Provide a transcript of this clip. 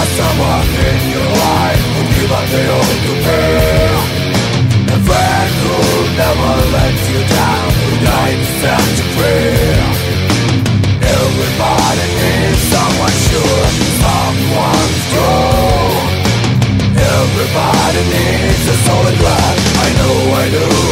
lost someone in your life who you but they ought to be A friend who never lets you down, who died to set you Everybody needs someone sure, someone true Everybody needs a solid ground, I know I do.